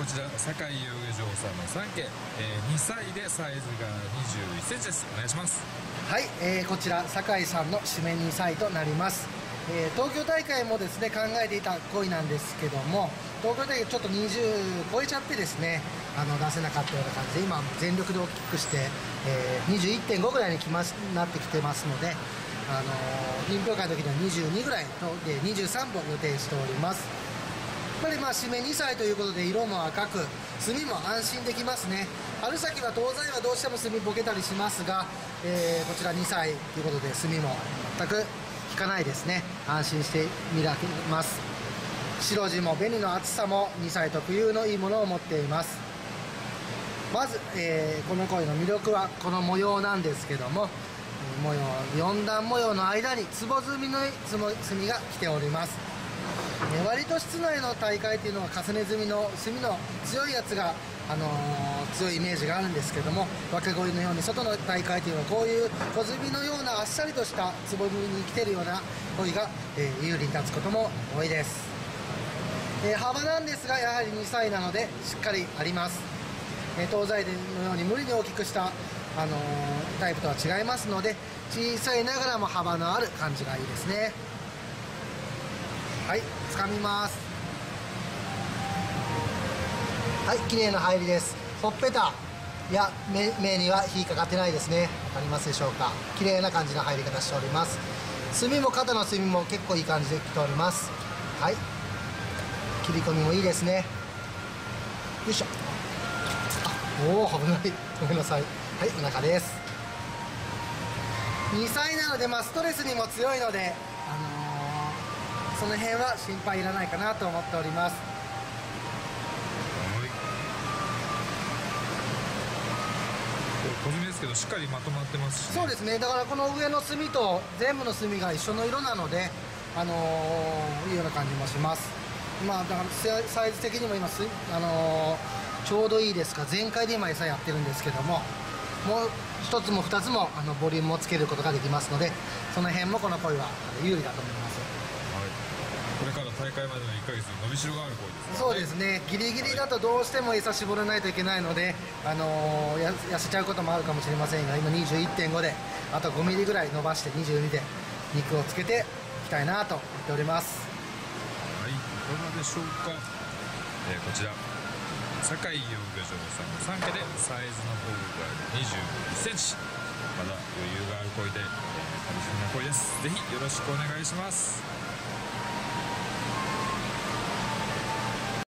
こちら酒井遊漁場さんの3家、えー、2歳でサイズが2 1センチです。お願いします。はい、えー、こちら酒井さんの締め2歳となります、えー、東京大会もですね考えていた鯉なんですけども東京大会ちょっと20超えちゃってですねあの出せなかったような感じで今全力で大きくして、えー、21.5ぐらいにきますなってきてますのであの品評会の時には22ぐらいので23本予定しております。ぱりまあ締め2歳ということで色も赤く炭も安心できますね。春先は東西はどうしても炭ボケたりしますが、えー、こちら2歳ということで炭も全く引かないですね。安心して見られます。白地も紅の厚さも2歳特有のいいものを持っています。まず、えー、この鯉の魅力はこの模様なんですけども模様4段模様の間に壺積みの炭が来ております。割と室内の大会っていうのは重ね済みの炭の強いやつが、あのー、強いイメージがあるんですけども若鯉のように外の大会というのはこういう小炭のようなあっさりとしたつぼみに来てるような鯉が、えー、有利に立つことも多いです、えー、幅なんですがやはり2歳なのでしっかりあります、え東西のように無理に大きくした、あのタイプとは違いますので小さいながらも幅のある感じがいいですね。はい掴みます。はい綺麗な入りです。ほっぺた。いや目目には火かかってないですね。分かりますでしょうか。綺麗な感じの入り方しております。炭も肩の炭も結構いい感じできております。はい。切り込みもいいですね。よいしょ。おお危ない。ごめんなさい。はいお腹です。2歳なので、まあ、ストレスにも強いのであのその辺は心配いらないかなと思っております。小炭ですけどしっかりまとまってますし、ね、そうですね。だからこの上の炭と全部の炭が一緒の色なのであのー、いいような感じもします。まあだからサイズ的にも今す、あのー、ちょうどいいですか。全開で今餌やってるんですけどももう1つも2つもあのボリュームをつけることができますのでその辺もこの鯉は有利だと思います大会までの1ヶ月伸びしろがある声ですね。そうですね。ギリギリだとどうしても餌絞らないといけないので、あのー、痩せちゃうこともあるかもしれませんが今21.5であと5ミリぐらい伸ばして22で肉をつけていきたいなと思っております。はい。いかがでしょうか、えー、こちら。酒井養魚場さんの3家でサイズの方が2 1センチ。まだ余裕がある声で、えー、楽しみな声です。ぜひよろしくお願いします